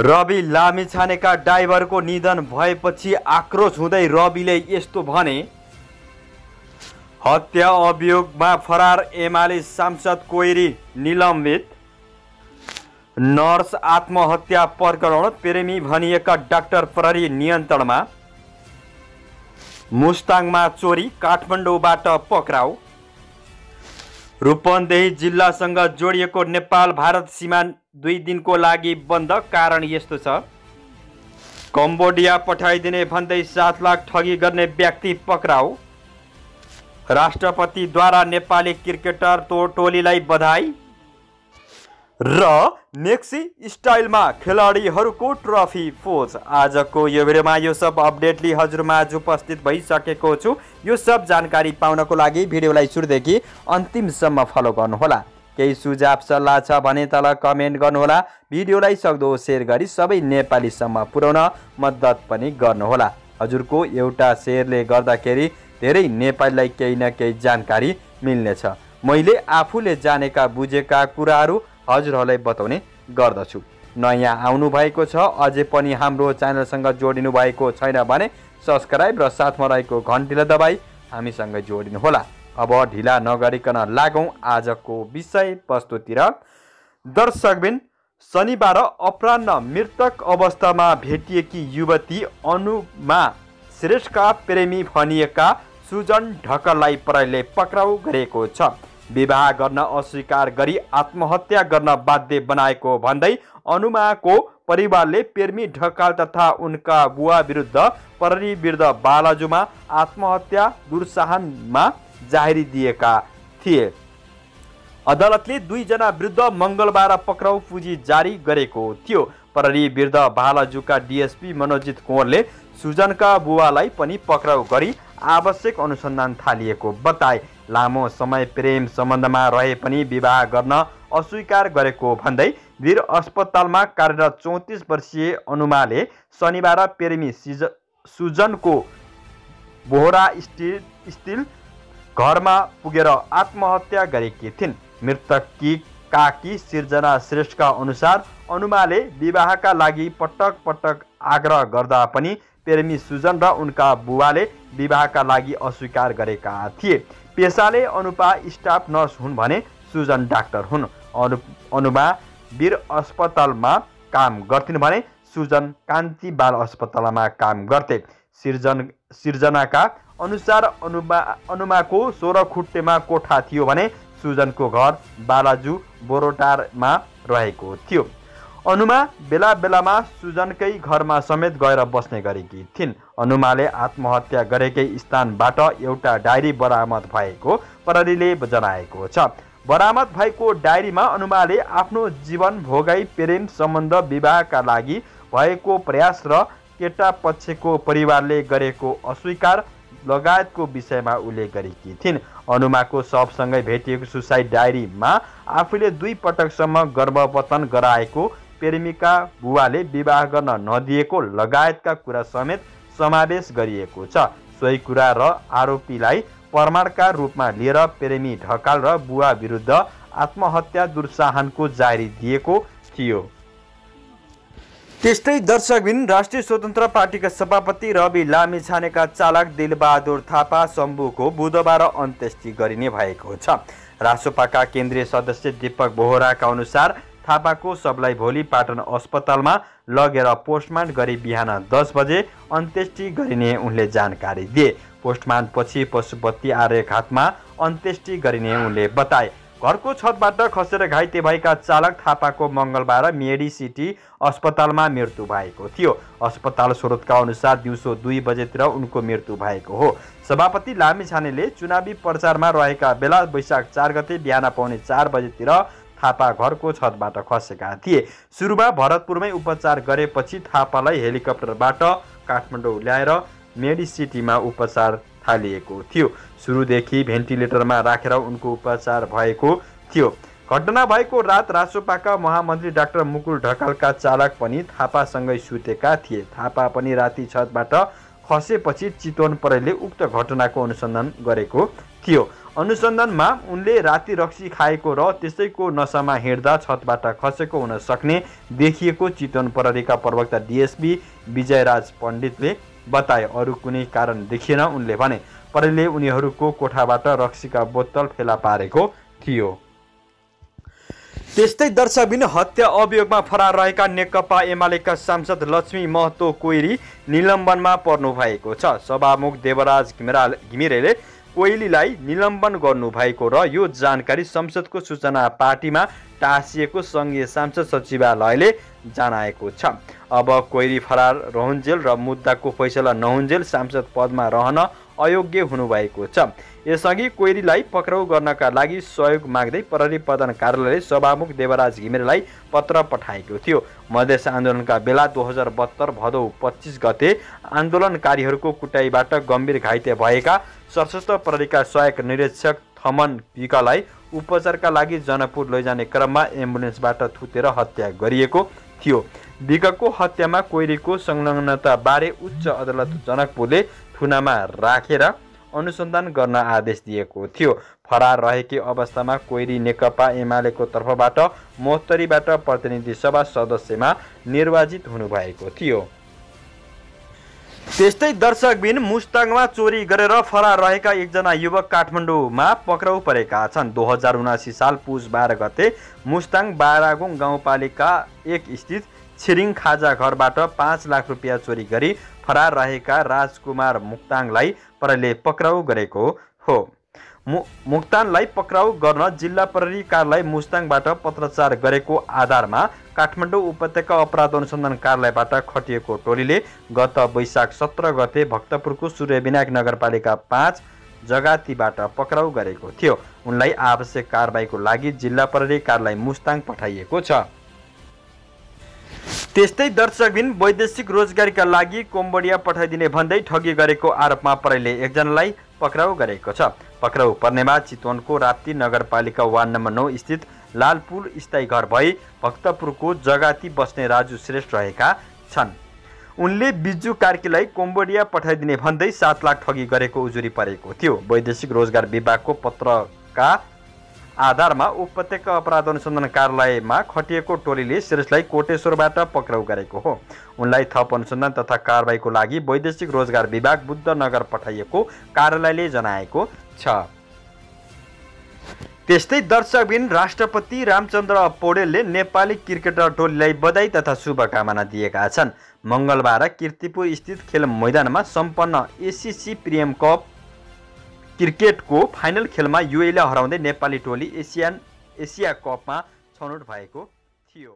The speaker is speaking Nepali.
रवि लामिछानेका ड्राइभरको निधन भएपछि आक्रोश हुँदै रविले यस्तो भने हत्या अभियोगमा फरार एमाले सांसद कोइरी निलम्बित नर्स आत्महत्या प्रकरण प्रेमी भनिएका डाक्टर प्रहरी नियन्त्रणमा मुस्ताङमा चोरी काठमाडौँबाट पक्राउ। रूपन्देही जिल्लासँग जोडिएको नेपाल भारत सीमा दुई दिनको लागि बन्द कारण यस्तो छ। कम्बोडिया पठाइदिने भन्दै सात लाख ठगी गर्ने व्यक्ति पक्राउ। राष्ट्रपतिद्वारा नेपाली क्रिकेटर टोलीलाई बधाई। र मेक्सी स्टाइलमा खेलाडीहरूको ट्रफी फोज। आजको यो भिडियोमा यो सब अपडेटली हजुरमाझ उपस्थित भइसकेको छु। यो सब जानकारी पाउनको लागि भिडियोलाई सुरुदेखि अन्तिमसम्म फलो गर्नुहोला। केही सुझाव सल्लाह छ भने तल कमेन्ट गर्नुहोला। भिडियोलाई सक्दो सेयर गरी सबै नेपालीसम्म पुर्याउन मद्दत पनि गर्नुहोला। हजुरको एउटा सेयरले गर्दाखेरि धेरै नेपालीलाई केही न केही जानकारी मिल्नेछ। मैले आफूले जानेका बुझेका कुराहरू हजुरहरूलाई बताउने गर्दछु। नयाँ आउनुभएको छ अझै पनि हाम्रो च्यानलसँग जोडिनु भएको छैन भने सब्सक्राइब र साथमा रहेको घन्टीलाई दबाई हामीसँग जोडिनुहोला। अब ढिला नगरिकन लागौँ आजको विषय वस्तुतिर दर्शकबिन शनिबार अपरान्न मृतक अवस्थामा भेटिएकी युवती अनुमा श्रेष्ठका प्रेमी भनिएका सुजन ढकललाई प्रहरीले पक्राउ गरेको छ। विवाह गर्न अस्वीकार गरी आत्महत्या गर्न बाध्य बनाएको भन्दै अनुमाको परिवारले पेर्मी ढकाल तथा उनका बुवा विरुद्ध प्रहरी विरुद्ध बालाजुमा आत्महत्या दुर्साहनमा जाहेरी दिएका थिए। अदालतले दुईजना विरुद्ध मङ्गलबार पक्राउ पुँजी जारी गरेको थियो। प्रहरी विरुद्ध बालाजुका डिएसपी मनोजित कुँवरले सुजनका बुवालाई पनि पक्राउ गरी आवश्यक अनुसन्धान थालिएको बताए। लामो समय प्रेम सम्बन्धमा रहे पनि विवाह गर्न अस्वीकार गरेको भन्दै वीर अस्पतालमा कार्यरत चौतिस वर्षीय अनुमाले शनिबार प्रेमी सिज सुजनको बोहरा स्टिल स्टिल घरमा पुगेर आत्महत्या गरेकी थिइन्। मृतककी काकी सिर्जना श्रेष्ठका अनुसार अनुमाले विवाहका लागि पटक पटक आग्रह गर्दा पनि प्रेमी सुजन र उनका बुवाले विवाहका लागि अस्वीकार गरेका थिए। पेसाले अनुपा स्टाफ नर्स हुन् भने सुजन डाक्टर हुन्। अनु अनुपा वीर अस्पतालमा काम गर्थिन् भने सुजन कान्ति बाल अस्पतालमा काम गर्थे। सिर्जन सिर्जनाका अनुसार अनुमा अनुमाको सोह्र खुट्टेमा कोठा थियो भने सुजनको घर बालाजु बोरोटारमा रहेको थियो। अनुमा बेला बेलामा सुजनकै घरमा समेत गएर बस्ने गरेकी थिइन्। अनुमाले आत्महत्या गरेकै स्थानबाट एउटा डायरी बरामद भएको प्रहरीले जनाएको छ। बरामद भएको डायरीमा अनुमाले आफ्नो जीवन भोगाई प्रेम सम्बन्ध विवाहका लागि भएको प्रयास र केटा पक्षको परिवारले गरेको अस्वीकार लगायतको विषयमा उल्लेख गरेकी थिइन्। अनुमाको सबसँगै भेटिएको सुसाइड डायरीमा आफूले दुई पटकसम्म गर्भपतन गराएको प्रेमिका बुवाले विवाह गर्न नदिएको लगायतका कुरा समेत समावेश गरिएको छ। सोही कुरा र आरोपीलाई प्रमाणका रूपमा लिएर प्रेमी ढकाल र बुवा विरुद्ध आत्महत्या दुर्साहनको जारी दिएको थियो। त्यस्तै दर्शकबिन राष्ट्रिय स्वतन्त्र पार्टीका सभापति रवि लामी छानेका चालक दिलबहादुर थापा शम्भुको बुधबार अन्त्येष्टि गरिने भएको छ। रासोपाका केन्द्रीय सदस्य दीपक बोहराका अनुसार थापाको सबलाई भोलि पाटन अस्पतालमा लगेर पोस्टमार्टम गरी बिहान दस बजे अन्त्येष्टि गरिने उनले जानकारी दिए। पोस्टमार्टम पछि पशुपति आर्यघाटमा अन्त्येष्टि गरिने उनले बताए। घरको छतबाट खसेर घाइते भएका चालक थापाको मङ्गलबार मेडी सिटी अस्पतालमा मृत्यु भएको थियो। अस्पताल स्रोतका अनुसार दिउँसो दुई बजेतिर उनको मृत्यु भएको हो। सभापति लामी छानेले चुनावी प्रचारमा रहेका बेला वैशाख चार गते बिहान पाउने चार बजेतिर थापा घरको छतबाट खसेका थिए। सुरुमा भरतपुरमै उपचार गरेपछि थापालाई हेलिकप्टरबाट काठमाडौँ ल्याएर मेडिसिटीमा उपचार थालिएको थियो। सुरुदेखि भेन्टिलेटरमा राखेर उनको उपचार भएको थियो। घटना भएको रात रासोपाका महामन्त्री डाक्टर मुकुल ढकालका चालक पनि थापासँगै सुतेका थिए। थापा पनि राति छतबाट खसेपछि चितवन प्रहरीले उक्त घटनाको अनुसन्धान गरेको थियो। अनुसन्धानमा उनले राति रक्सी खाएको र त्यसैको नसामा हिँड्दा छतबाट खसेको हुन सक्ने देखिएको चितवन प्रहरीका प्रवक्ता डिएसपी विजयराज पण्डितले बताए अरू कुनै कारण देखिएन। उनले भने प्रहरीले उनीहरूको कोठाबाट रक्सीका बोतल फेला पारेको थियो। त्यस्तै दर्शकबिन हत्या अभियोगमा फरार रहेका नेकपा एमालेका सांसद लक्ष्मी महतो कोइरी निलम्बनमा पर्नु भएको छ। सभामुख देवराज घिमिरा घिमिरेले कोइलीलाई निलम्बन गर्नुभएको र यो जानकारी संसदको सूचना पार्टीमा टाँसिएको सङ्घीय सांसद सचिवालयले जनाएको छ। अब कोइरी फरार रहन्जेल र मुद्दाको फैसला नहुन्जेल सांसद पदमा रहन अयोग्य हुनुभएको छ। यसअघि कोइरीलाई पक्राउ गर्नका लागि सहयोग माग्दै प्रहरी प्रधान कार्यालयले सभामुख देवराज घिमिरेलाई पत्र पठाएको थियो। मधेस आन्दोलनका बेला दो हजार बहत्तर भदौ पच्चिस गते आन्दोलनकारीहरूको कुटाइबाट गम्भीर घाइते भएका सशस्त्र प्रहरीका सहायक निरीक्षक थमन विकलाई उपचारका लागि जनकपुर लैजाने क्रममा एम्बुलेन्सबाट थुतेर हत्या गरिएको थियो। विगतको हत्यामा कोइरीको संलग्नताबारे उच्च अदालत जनकपुरले थुनामा राखेर अनुसन्धान गर्न आदेश दिएको थियो। फरार रहेकै अवस्थामा कोइरी नेकपा एमालेको तर्फबाट मोहत्तरीबाट प्रतिनिधि सभा सदस्यमा निर्वाचित हुनुभएको थियो। त्यस्तै दर्शकबिन मुस्ताङमा चोरी गरेर फरार रहेका एकजना युवक काठमाडौँमा पक्राउ परेका छन्। दो हजार उनासी साल पुस बाह्र गते मुस्ताङ बारागुङ गाउँपालिका एक स्थित छिरिङ खाजा घरबाट पाँच लाख रुपियाँ चोरी गरी फरार रहेका राजकुमार मुक्ताङलाई प्रहरीले पक्राउ गरेको हो। मु मुक्तानलाई पक्राउ गर्न जिल्ला प्रहरी कार्यालय मुस्ताङबाट पत्रचार गरेको आधारमा काठमाडौँ उपत्यका अपराध अनुसन्धान कार्यालयबाट खटिएको टोलीले गत वैशाख सत्र गते भक्तपुरको सूर्यविनायक नगरपालिका पाँच जगातीबाट पक्राउ गरेको थियो। उनलाई आवश्यक कारवाहीको लागि जिल्ला प्रहरी कार्यालय मुस्ताङ पठाइएको छ। त्यस्तै दर्शकबिन वैदेशिक रोजगारीका लागि कोम्बोडिया पठाइदिने भन्दै ठगी गरेको आरोपमा प्रहरीले एकजनालाई पक्राउ गरेको छ। पक्राउ पर्नेमा चितवनको राप्ती नगरपालिका वार्ड नम्बर नौ स्थित लालपुल स्थायी घर भई भक्तपुरको जगाती बस्ने राजु श्रेष्ठ रहेका छन्। उनले बिजु कार्कीलाई कोम्बोडिया पठाइदिने भन्दै सात लाख ठगी गरेको उजुरी परेको थियो। वैदेशिक रोजगार विभागको पत्रका आधारमा उपत्यका अपराध अनुसन्धान कार्यालयमा खटिएको टोलीले श्रेष्ठलाई कोटेश्वरबाट पक्राउ गरेको हो। उनलाई थप अनुसन्धान तथा कारवाहीको लागि वैदेशिक रोजगार विभाग बुद्ध नगर पठाइएको कार्यालयले जनाएको छ। त्यस्तै दर्शकबिन राष्ट्रपति रामचन्द्र पौडेलले नेपाली क्रिकेटर टोलीलाई बधाई तथा शुभकामना दिएका छन्। मङ्गलबार किर्तिपुर स्थित खेल मैदानमा सम्पन्न एसिसी प्रियम कप क्रिकेटको फाइनल खेलमा युएलाई हराउँदै नेपाली टोली एसियन एसिया कपमा छनौट भएको थियो।